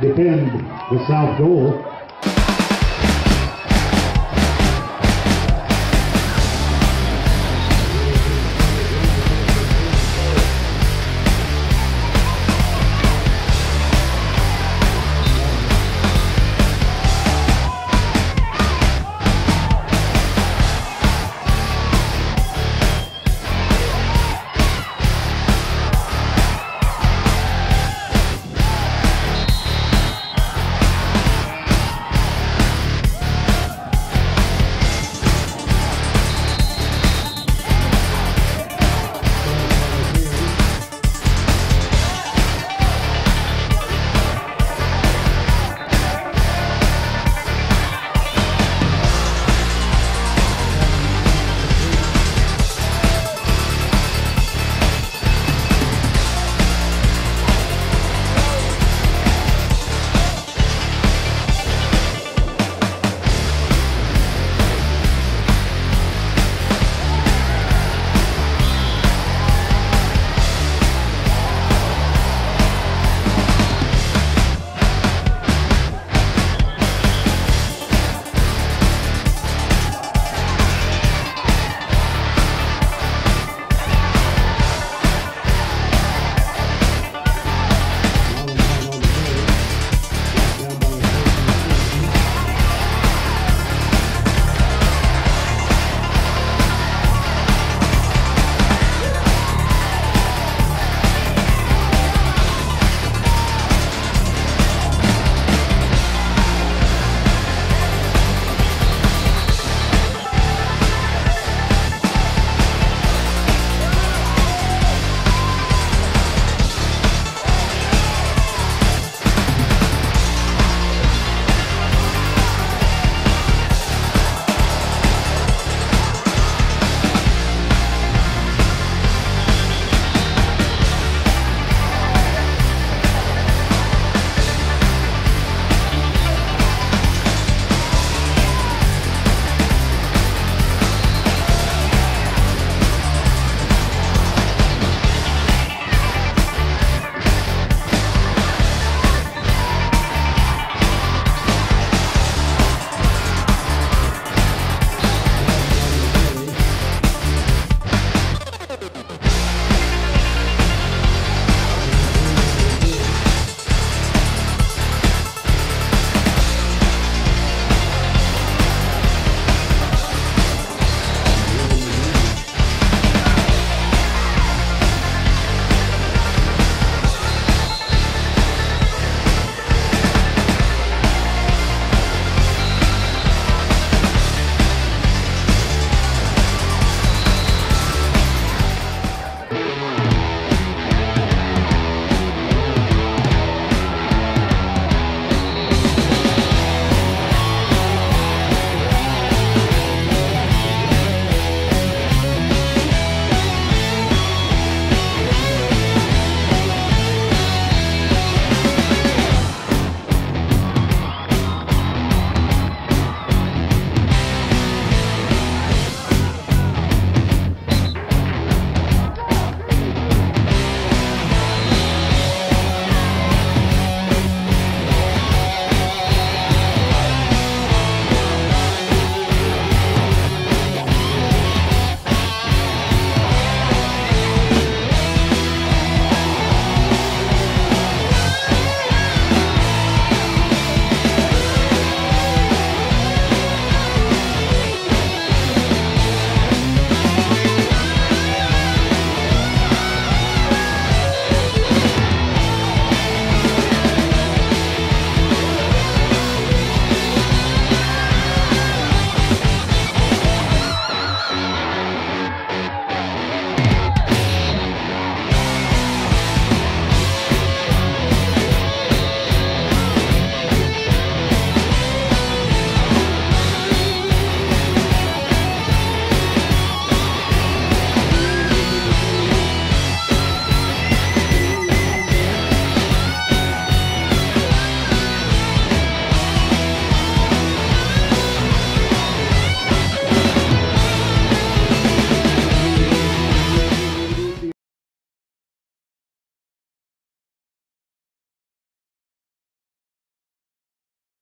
defend the south goal.